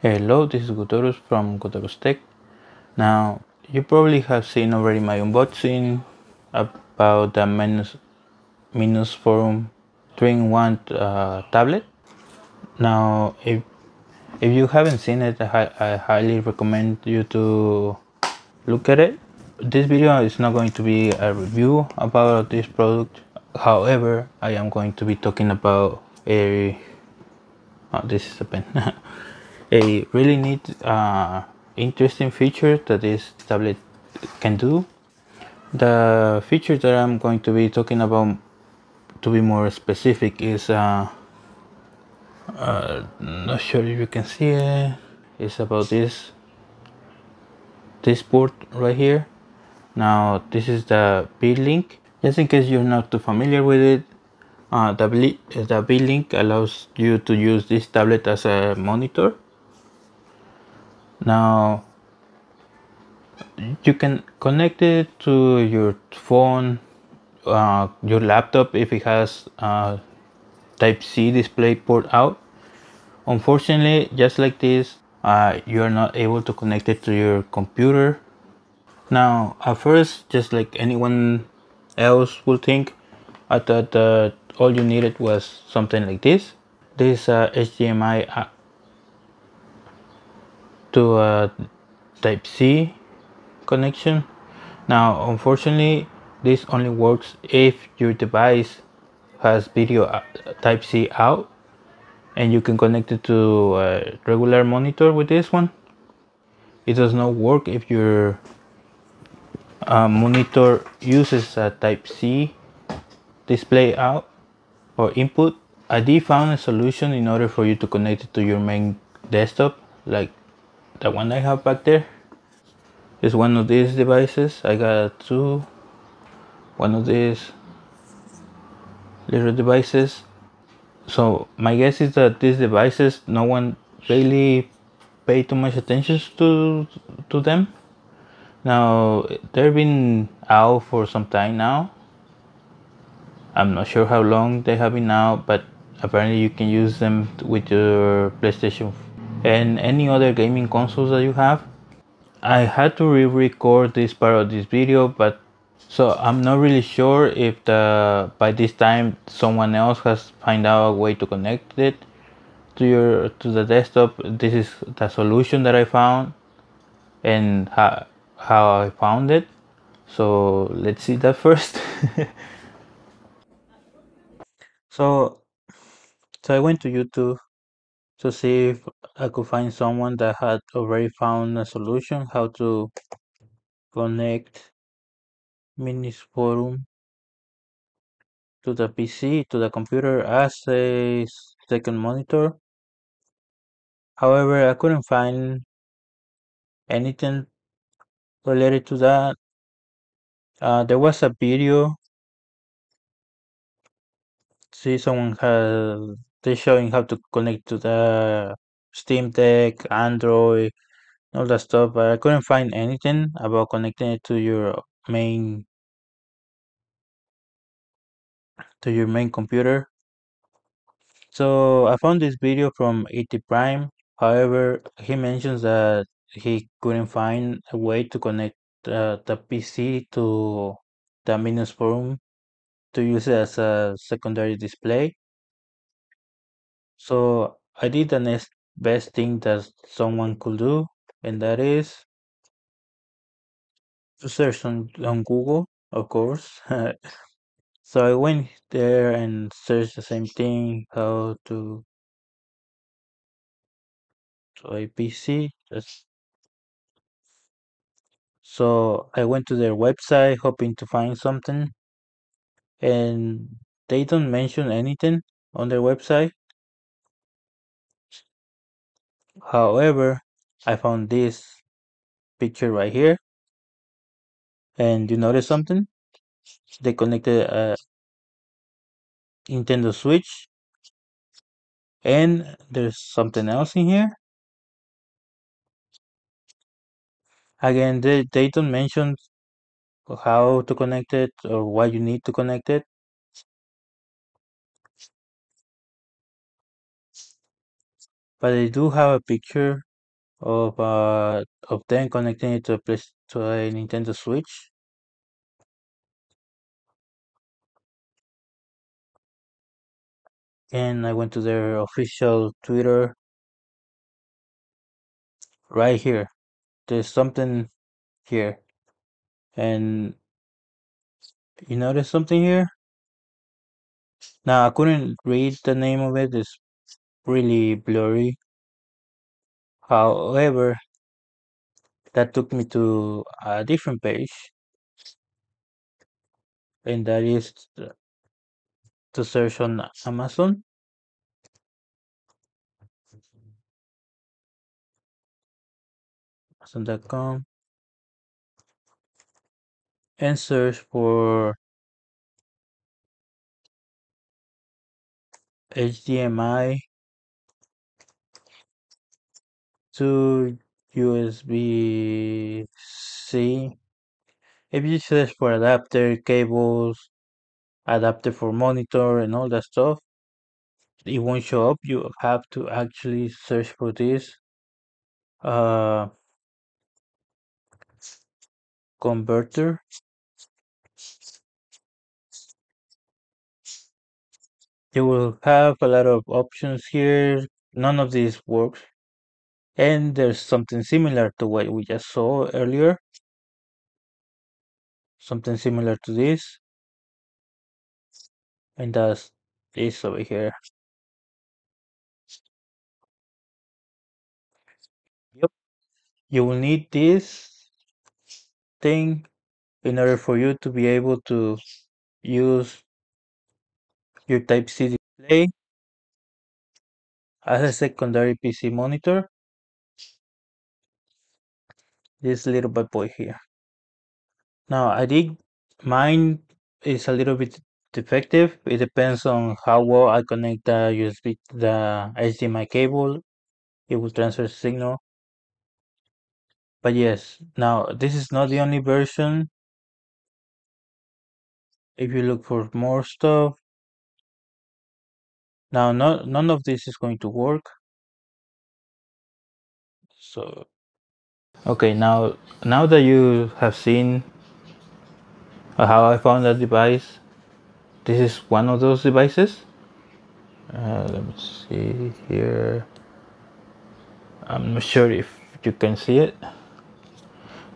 Hello, this is Gothaurus from Gothaurus Tech. Now, you probably have seen already my unboxing about the Minus, Minus Forum 3-in-1 uh, tablet. Now, if, if you haven't seen it, I, I highly recommend you to look at it. This video is not going to be a review about this product. However, I am going to be talking about a... Oh, this is a pen. a really neat uh, interesting feature that this tablet can do the feature that I'm going to be talking about to be more specific is uh, uh, not sure if you can see it. It's about this this port right here. Now this is the V-Link just in case you're not too familiar with it uh, the, the V-Link allows you to use this tablet as a monitor. Now you can connect it to your phone uh, your laptop if it has uh, type C display port out. Unfortunately just like this uh, you are not able to connect it to your computer. Now at first just like anyone else would think I thought that all you needed was something like this. This HDMI to a type C connection. Now unfortunately this only works if your device has video uh, type C out and you can connect it to a regular monitor with this one. It does not work if your uh, monitor uses a type C display out or input. I did found a solution in order for you to connect it to your main desktop like the one I have back there. Is one of these devices. I got two one of these little devices. So my guess is that these devices no one really pay too much attention to to them. Now they've been out for some time now. I'm not sure how long they have been out but apparently you can use them with your PlayStation and any other gaming consoles that you have. I had to re-record this part of this video but so I'm not really sure if the by this time someone else has find out a way to connect it to your to the desktop. This is the solution that I found and how, how I found it. So let's see that first. So so I went to YouTube to see if I could find someone that had already found a solution how to connect Minis Forum to the PC, to the computer as a second monitor. However, I couldn't find anything related to that. Uh, there was a video. See, someone had they showing how to connect to the Steam Deck, Android, all that stuff, but I couldn't find anything about connecting it to your main to your main computer. So I found this video from ETA Prime. However, he mentions that he couldn't find a way to connect uh, the PC to the Minus Forum to use it as a secondary display. So I did the next best thing that someone could do, and that is search on, on Google, of course. so I went there and searched the same thing, how to to a PC. Just so I went to their website hoping to find something, and they don't mention anything on their website. However, I found this picture right here, and you notice something? They connected a Nintendo Switch and there's something else in here. Again they, they don't mention how to connect it or why you need to connect it. But they do have a picture of uh of them connecting it to a place to a Nintendo Switch and I went to their official Twitter right here. There's something here and you notice something here? Now I couldn't read the name of it. It's really blurry. However that took me to a different page and that is to search on Amazon Amazon.com and search for HDMI to USB C. If you search for adapter, cables, adapter for monitor, and all that stuff, it won't show up. You have to actually search for this uh, converter. You will have a lot of options here. None of these works. And there's something similar to what we just saw earlier. Something similar to this. And uh, that's this over here. Yep. You will need this thing in order for you to be able to use your Type-C display as a secondary PC monitor. This little bad boy here. Now I think mine is a little bit defective. It depends on how well I connect the USB, the HDMI cable. It will transfer signal. But yes, now this is not the only version. If you look for more stuff, now no, none of this is going to work. So, okay, now now that you have seen how I found that device, this is one of those devices. Uh, let me see here. I'm not sure if you can see it.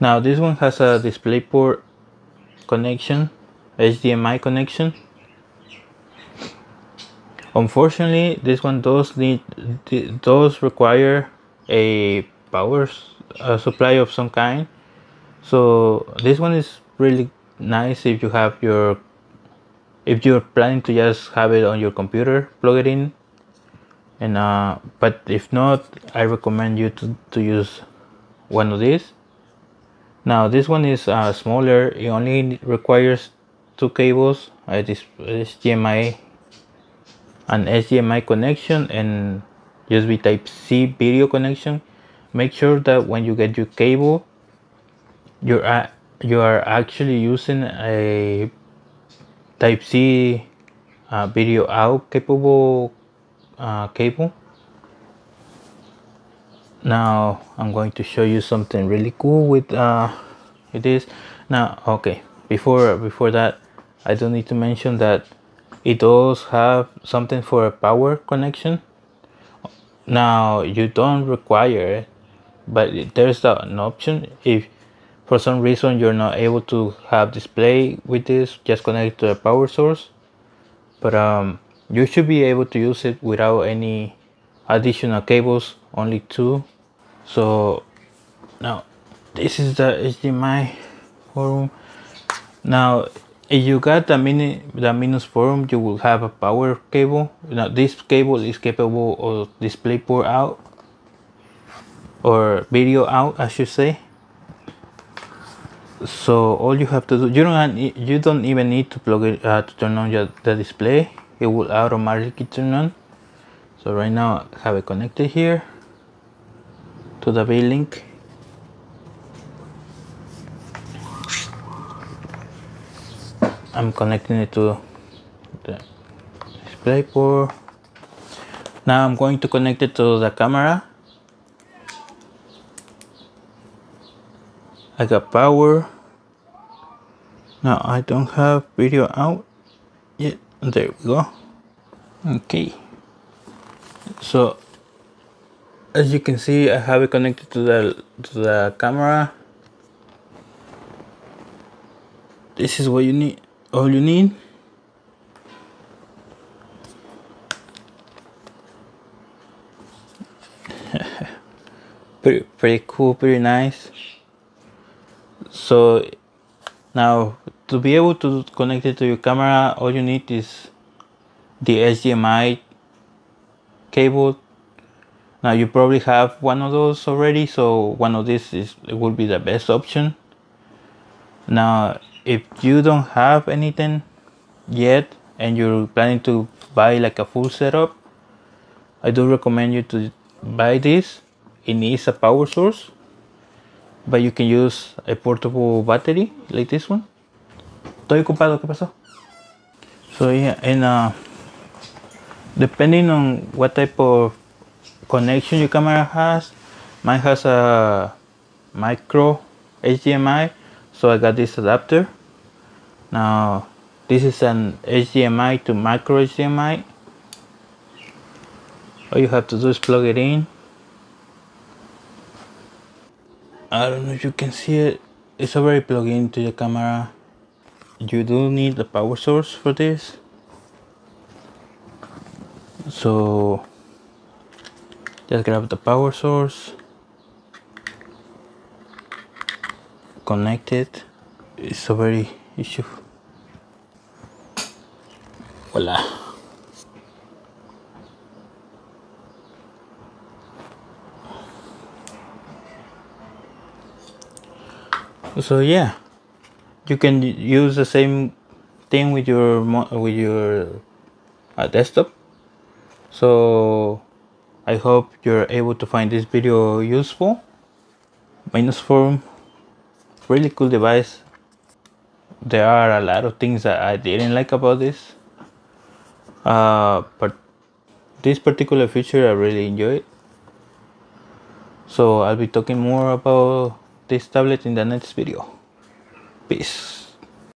Now this one has a DisplayPort connection, HDMI connection. Unfortunately, this one does need does require a power a supply of some kind. So this one is really nice if you have your if you're planning to just have it on your computer, plug it in. And uh, but if not, I recommend you to, to use one of these. Now this one is uh, smaller. It only requires two cables. Uh, this HDMI an HDMI connection and USB type C video connection make sure that when you get your cable you're you are actually using a type C uh, video out capable uh, cable. Now I'm going to show you something really cool with uh, it is. Now okay before before that I don't need to mention that it does have something for a power connection. Now you don't require it but there's an option. If for some reason you're not able to have display with this just connect to a power source. But um, you should be able to use it without any additional cables only two. So now this is the HDMI forum. Now if you got the mini the minus forum you will have a power cable. Now this cable is capable of display port out or video out I should say so all you have to do you don't you don't even need to plug it uh, to turn on your, the display. It will automatically turn on. So right now I have it connected here to the V-Link I'm connecting it to the display port. Now I'm going to connect it to the camera I got power. Now I don't have video out yet. There we go. Okay. So as you can see I have it connected to the to the camera. This is what you need all you need. Pretty pretty cool pretty nice so now to be able to connect it to your camera all you need is the HDMI cable. Now you probably have one of those already so one of these is would be the best option. Now if you don't have anything yet and you're planning to buy like a full setup I do recommend you to buy this it needs a power source but you can use a portable battery like this one. Estoy ocupado ¿qué pasó? so yeah and uh, depending on what type of connection your camera has mine has a micro HDMI so I got this adapter. Now this is an HDMI to micro HDMI all you have to do is plug it in I don't know if you can see it. It's already plugged into the camera. You do need a power source for this. So just grab the power source. Connect it. It's a very issue. Voila so yeah. You can use the same thing with your with your uh, desktop. So I hope you're able to find this video useful. Minus Form, really cool device. There are a lot of things that I didn't like about this. Uh, but this particular feature I really enjoyed. So I'll be talking more about this tablet in the next video. Peace